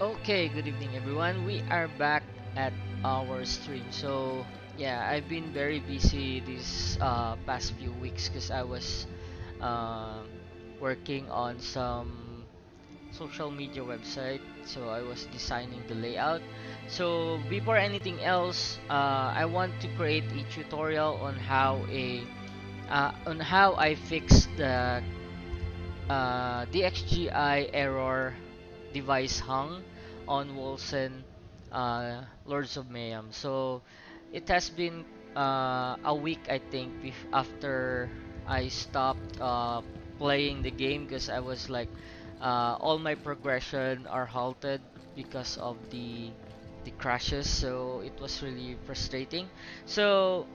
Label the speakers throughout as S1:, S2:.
S1: Okay, good evening everyone. We are back at our stream. So, yeah, I've been very busy these uh, past few weeks because I was uh, working on some social media website. So, I was designing the layout. So, before anything else, uh, I want to create a tutorial on how a uh, on how I fix the uh, DXGI error device hung on Wolcen uh, Lords of Mayhem. So it has been uh, a week, I think, after I stopped uh, playing the game because I was like, uh, all my progression are halted because of the the crashes. So it was really frustrating. So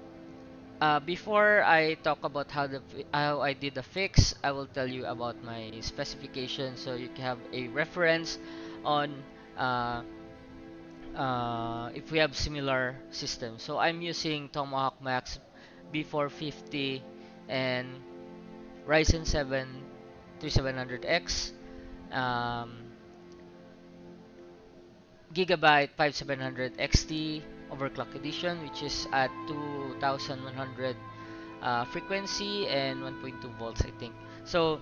S1: uh, before I talk about how the how I did the fix, I will tell you about my specification so you can have a reference on uh, uh, if we have similar systems. So I'm using Tomahawk Max B450 and Ryzen 7 3700X um, Gigabyte 5700 XT overclock edition which is at 2100 uh, frequency and 1.2 volts I think. So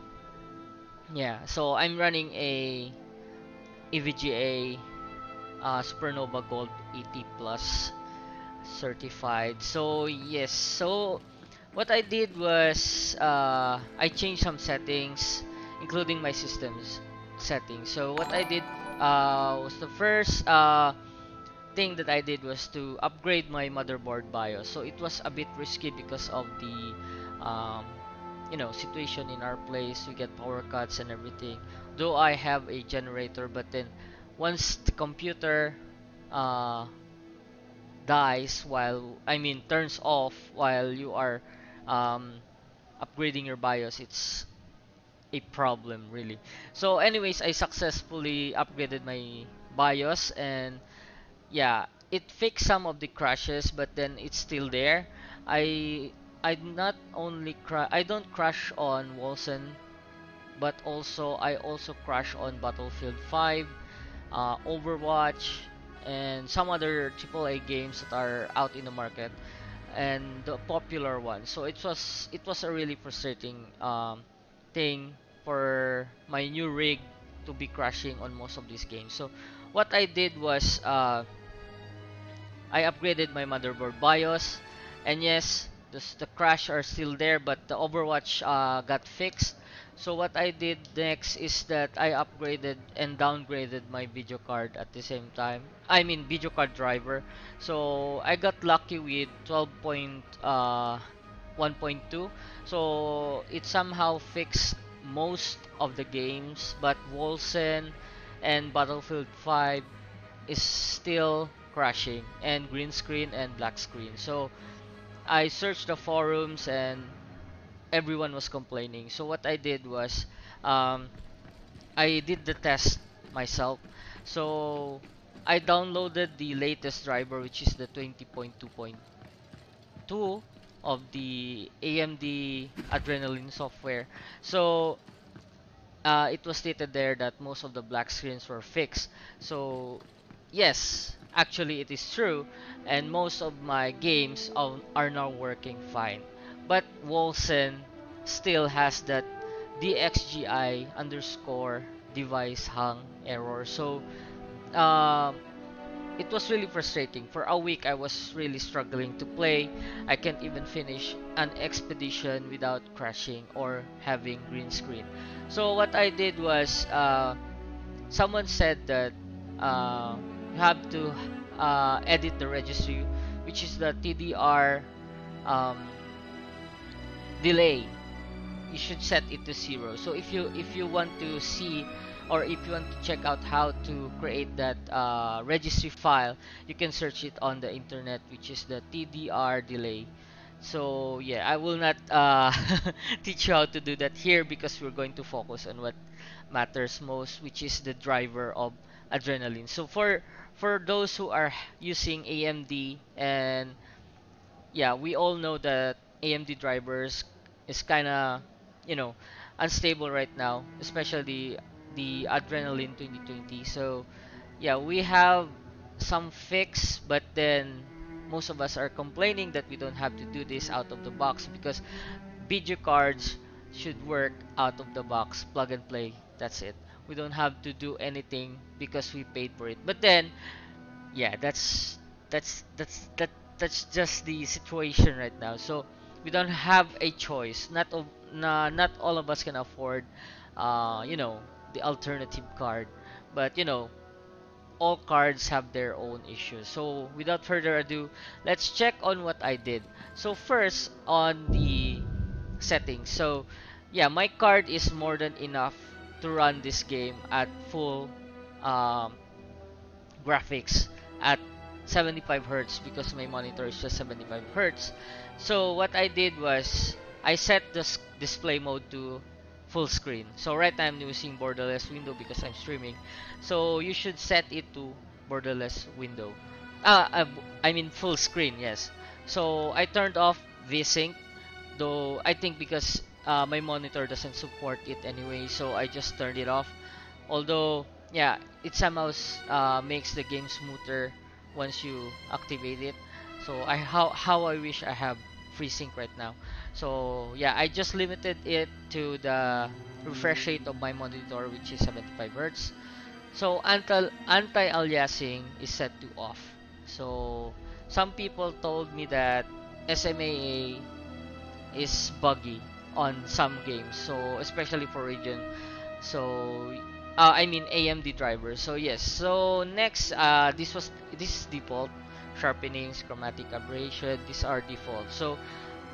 S1: yeah, so I'm running a EVGA uh, Supernova Gold 80 Plus certified. So yes, so what I did was uh, I changed some settings, including my systems settings. So what I did uh, was the first uh, thing that I did was to upgrade my motherboard BIOS. So it was a bit risky because of the um, you know situation in our place. We get power cuts and everything. Though I have a generator, but then once the computer uh, dies while I mean turns off while you are um, upgrading your BIOS, it's a problem really. So anyways, I successfully upgraded my BIOS and yeah, it fixed some of the crashes, but then it's still there. I I not only cra- I don't crash on Wolcen, but also I also crash on Battlefield 5, uh, Overwatch, and some other AAA games that are out in the market and the popular ones. So it was it was a really frustrating um, thing for my new rig to be crashing on most of these games. So what I did was uh, I upgraded my motherboard BIOS, and yes, the, the crash are still there, but the Overwatch uh, got fixed. So what I did next is that I upgraded and downgraded my video card at the same time. I mean video card driver. So I got lucky with 12.1.2. So it somehow fixed most of the games, but Wolcen and Battlefield 5 is still crashing and green screen and black screen. So I searched the forums and everyone was complaining. So what I did was um, I did the test myself. So I downloaded the latest driver which is the 20.2.2 of the AMD Adrenalin software. So uh, it was stated there that most of the black screens were fixed. So yes, actually it is true, and most of my games are, now working fine. But Wolcen still has that DXGI underscore device hung error. So um, it was really frustrating. For a week, I was really struggling to play. I can't even finish an expedition without crashing or having green screen. So what I did was, uh, someone said that uh, have to uh, edit the registry, which is the TDR um, delay. You should set it to zero. So if you if you want to see or if you want to check out how to create that uh, registry file, you can search it on the internet, which is the TDR delay. So yeah, I will not uh, teach you how to do that here because we're going to focus on what matters most, which is the driver of adrenaline. So for for those who are using AMD and yeah, we all know that AMD drivers is kind of you know unstable right now, especially the Adrenalin 2020. So yeah, we have some fix, but then most of us are complaining that we don't have to do this out of the box because video cards should work out of the box, plug and play. That's it. We don't have to do anything because we paid for it. But then, yeah, that's that's that's that that's just the situation right now. So we don't have a choice. Not of na, not all of us can afford, uh, you know, the alternative card. But you know, all cards have their own issues. So without further ado, let's check on what I did. So first on the settings. So yeah, my card is more than enough to run this game at full um, graphics at 75 hertz because my monitor is just 75 hertz. So what I did was I set the display mode to full screen. So right now I'm using borderless window because I'm streaming. So you should set it to borderless window. Uh, uh, I mean full screen, yes. So I turned off VSync, though I think because uh, my monitor doesn't support it anyway, so I just turned it off. Although, yeah, it somehow uh, makes the game smoother once you activate it. So I how how I wish I have FreeSync right now. So yeah, I just limited it to the refresh rate of my monitor which is 75 Hz. So anti anti-aliasing is set to off. So some people told me that SMAA is buggy on some games. So especially for region. So uh, I mean AMD drivers. So yes. So next, uh, this was this is default sharpenings, chromatic aberration. These are default. So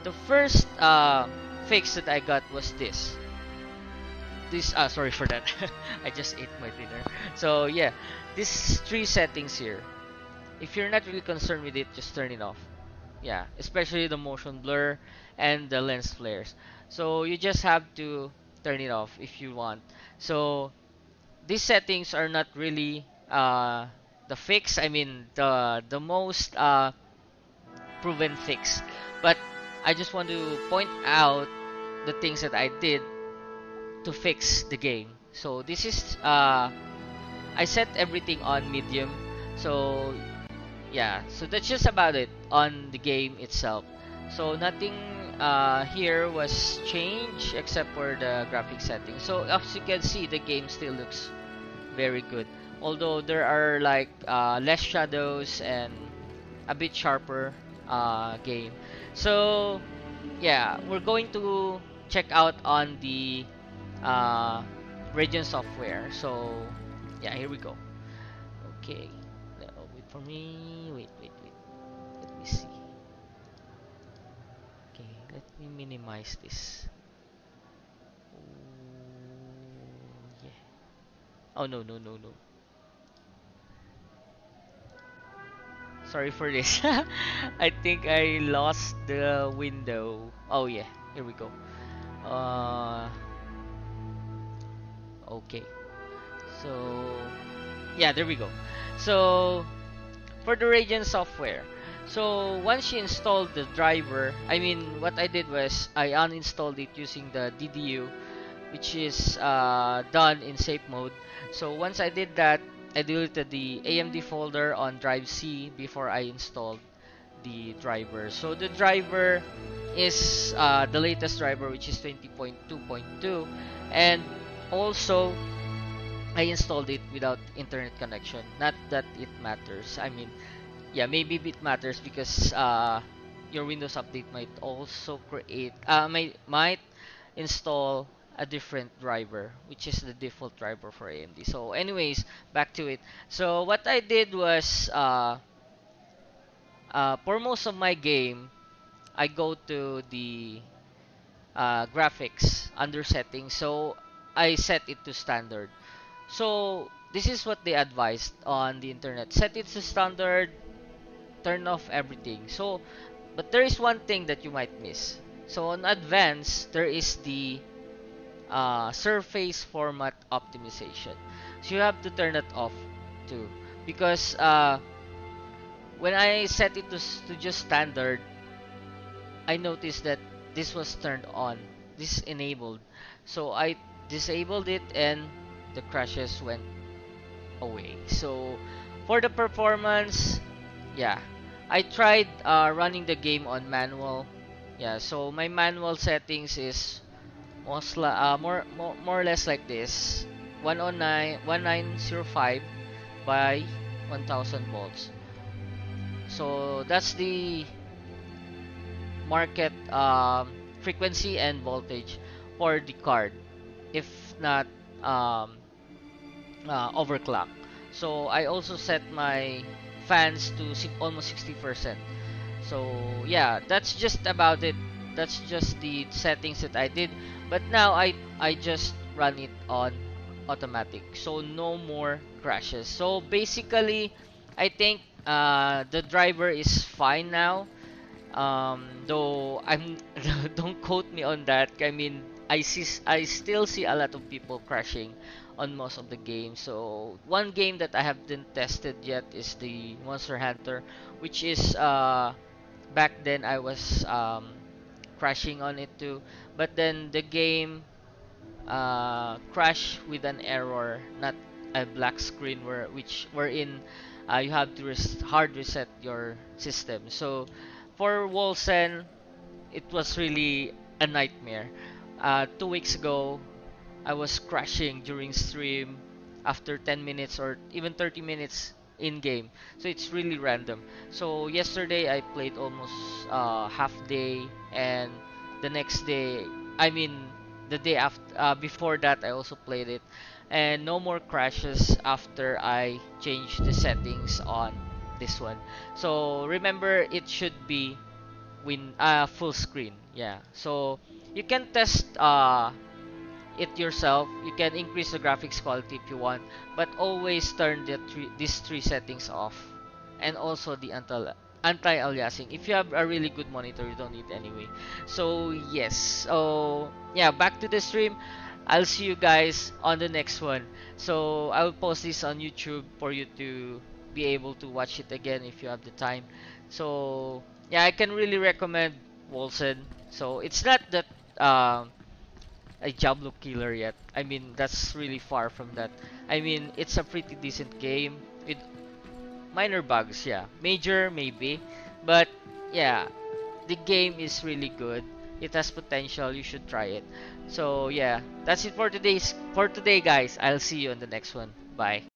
S1: the first uh, fix that I got was this. This uh sorry for that. I just ate my dinner. So yeah, these three settings here. If you're not really concerned with it, just turn it off. Yeah, especially the motion blur and the lens flares. So you just have to turn it off if you want. So these settings are not really uh, the fix. I mean the the most uh, proven fix. But I just want to point out the things that I did to fix the game. So this is uh, I set everything on medium. So yeah, so that's just about it on the game itself. So nothing uh, here was changed except for the graphic settings. So as you can see, the game still looks very good. Although there are like uh, less shadows and a bit sharper uh, game. So yeah, we're going to check out on the uh, Radeon software. So yeah, here we go. Okay, wait for me. Wait, wait, wait. Let me see. Let me minimize this. Ooh, yeah. Oh no no no no. Sorry for this. I think I lost the window. Oh yeah, here we go. Uh, okay. So, yeah, there we go. So, for the Radeon software. So, once you install the driver, I mean, what I did was I uninstalled it using the DDU, which is uh, done in safe mode. So, once I did that, I deleted the AMD folder on drive C before I installed the driver. So the driver is uh, the latest driver which is 20.2.2 and also I installed it without internet connection. Not that it matters. I mean, yeah, maybe it matters because uh, your Windows update might also create, uh, might, might install a different driver which is the default driver for AMD so anyways back to it. So what I did was uh, uh, for most of my game I go to the uh, graphics under settings. So I set it to standard. So this is what they advised on the internet. Set it to standard turn off everything so but there is one thing that you might miss so on advanced there is the uh, surface format optimization. So you have to turn that off too because uh, when I set it to, to just standard, I noticed that this was turned on. This enabled. So I disabled it and the crashes went away. So for the performance, yeah, I tried uh, running the game on manual. Yeah, so my manual settings is most uh, more, more more or less like this. 109 1905 by 1000 volts. So that's the market um, frequency and voltage for the card if not um, uh, overclock. So I also set my fans to almost 60% so yeah that's just about it. That's just the settings that I did. But now I I just run it on automatic. So no more crashes. So basically I think uh, the driver is fine now. Um, though I'm don't quote me on that. I mean I see I still see a lot of people crashing on most of the games. So one game that I haven't tested yet is the Monster Hunter which is uh, back then I was um, crashing on it too. But then the game uh, crashed with an error not a black screen where which wherein uh, you have to res hard reset your system. So for Wolcen it was really a nightmare. Uh, two weeks ago I was crashing during stream after 10 minutes or even 30 minutes in game so it's really random. So yesterday I played almost uh, half day and the next day I mean the day after uh, before that I also played it. And no more crashes after I changed the settings on this one. So remember it should be win uh, full screen. Yeah. So you can test uh, it yourself. You can increase the graphics quality if you want but always turn the three, these three settings off. And also the anti-aliasing. If you have a really good monitor you don't need anyway. So yes. So yeah back to the stream. I'll see you guys on the next one. So I'll post this on YouTube for you to be able to watch it again if you have the time. So yeah I can really recommend Wolcen so it's not that um, a Diablo killer yet. I mean, that's really far from that. I mean, it's a pretty decent game with minor bugs, yeah. Major, maybe. But, yeah, the game is really good. It has potential. You should try it. So, yeah, that's it for today's for today, guys. I'll see you on the next one. Bye.